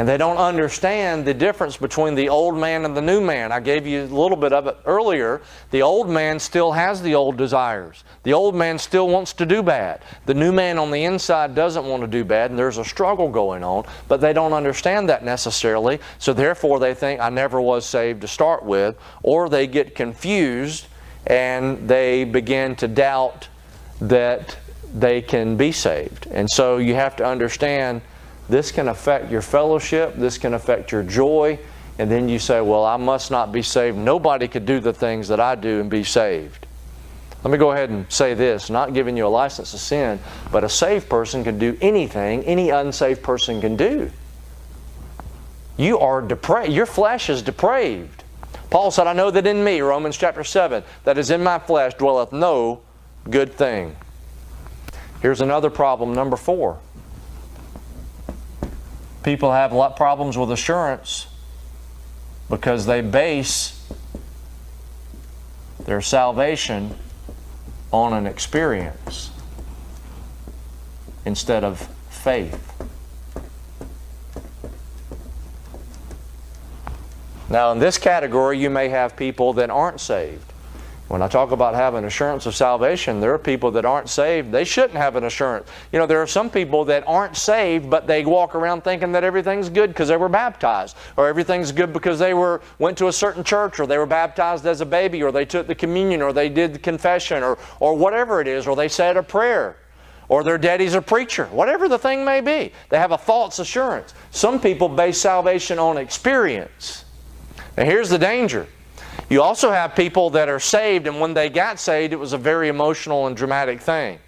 And they don't understand the difference between the old man and the new man. I gave you a little bit of it earlier. The old man still has the old desires. The old man still wants to do bad. The new man on the inside doesn't want to do bad, and there's a struggle going on, but they don't understand that necessarily. So therefore, they think, I never was saved to start with, or they get confused and they begin to doubt that they can be saved. And so you have to understand this can affect your fellowship, this can affect your joy, and then you say, Well, I must not be saved. Nobody could do the things that I do and be saved. Let me go ahead and say this not giving you a license to sin, but a saved person can do anything any unsaved person can do. You are depraved. Your flesh is depraved. Paul said, I know that in me, Romans chapter 7, that is in my flesh dwelleth no good thing. Here's another problem, number four. People have a lot of problems with assurance because they base their salvation on an experience instead of faith. Now, in this category, you may have people that aren't saved. When I talk about having assurance of salvation, there are people that aren't saved. They shouldn't have an assurance. You know, there are some people that aren't saved, but they walk around thinking that everything's good because they were baptized, or everything's good because they were went to a certain church, or they were baptized as a baby, or they took the communion, or they did the confession, or or whatever it is, or they said a prayer, or their daddy's a preacher, whatever the thing may be. They have a false assurance. Some people base salvation on experience. Now here's the danger. You also have people that are saved, and when they got saved, it was a very emotional and dramatic thing.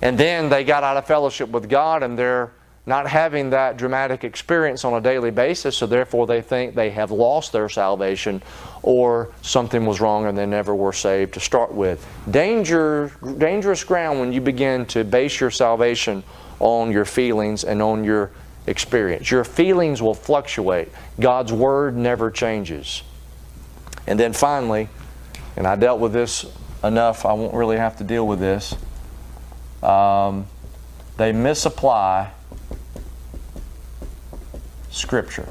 And then they got out of fellowship with God, and they're not having that dramatic experience on a daily basis, so therefore they think they have lost their salvation or something was wrong and they never were saved to start with. Danger, dangerous ground when you begin to base your salvation on your feelings and on your experience. Your feelings will fluctuate. God's Word never changes. And then finally, and I dealt with this enough, I won't really have to deal with this. Um, they misapply Scripture.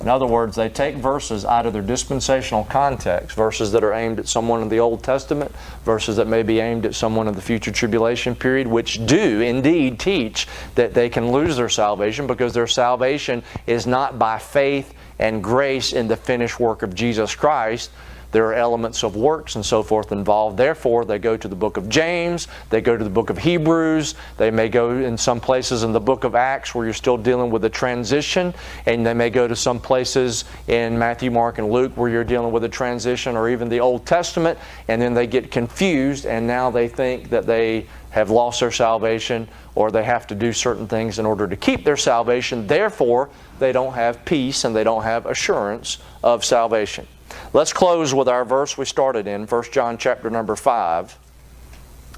In other words, they take verses out of their dispensational context, verses that are aimed at someone in the Old Testament, verses that may be aimed at someone in the future tribulation period, which do indeed teach that they can lose their salvation because their salvation is not by faith and grace in the finished work of Jesus Christ, there are elements of works and so forth involved. Therefore, they go to the book of James, they go to the book of Hebrews, they may go in some places in the book of Acts where you're still dealing with a transition, and they may go to some places in Matthew, Mark, and Luke where you're dealing with a transition, or even the Old Testament, and then they get confused, and now they think that they have lost their salvation or they have to do certain things in order to keep their salvation. Therefore, they don't have peace and they don't have assurance of salvation. Let's close with our verse we started in, 1 John chapter number 5.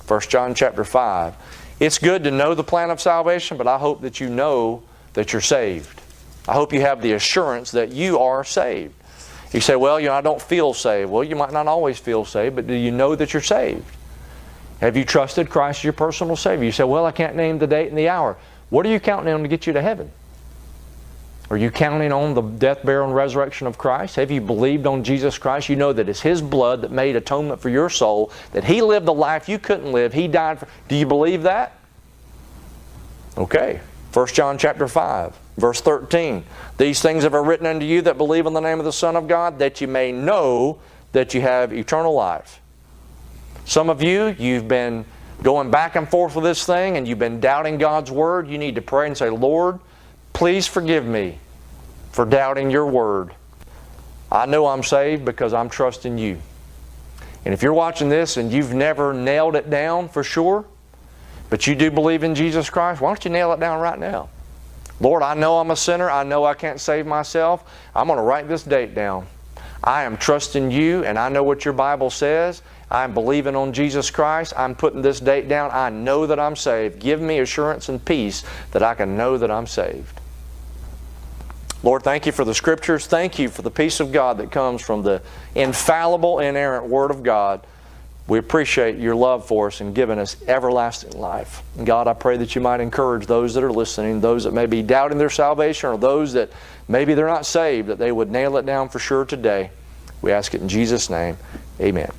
1 John chapter 5. It's good to know the plan of salvation, but I hope that you know that you're saved. I hope you have the assurance that you are saved. You say, well, you know, I don't feel saved. Well, you might not always feel saved, but do you know that you're saved? Have you trusted Christ as your personal Savior? You say, well, I can't name the date and the hour. What are you counting on to get you to heaven? Are you counting on the death, burial, and resurrection of Christ? Have you believed on Jesus Christ? You know that it's His blood that made atonement for your soul, that He lived the life you couldn't live. He died for. Do you believe that? Okay. 1 John chapter 5, verse 13. These things have I written unto you that believe in the name of the Son of God, that you may know that you have eternal life. Some of you, you've been going back and forth with this thing and you've been doubting God's Word. You need to pray and say, Lord, Please forgive me for doubting your word. I know I'm saved because I'm trusting you. And if you're watching this and you've never nailed it down for sure, but you do believe in Jesus Christ, why don't you nail it down right now? Lord, I know I'm a sinner. I know I can't save myself. I'm going to write this date down. I am trusting you, and I know what your Bible says. I'm believing on Jesus Christ. I'm putting this date down. I know that I'm saved. Give me assurance and peace that I can know that I'm saved. Lord, thank you for the Scriptures. Thank you for the peace of God that comes from the infallible, inerrant Word of God. We appreciate your love for us and giving us everlasting life. And God, I pray that you might encourage those that are listening, those that may be doubting their salvation, or those that maybe they're not saved, that they would nail it down for sure today. We ask it in Jesus' name. Amen.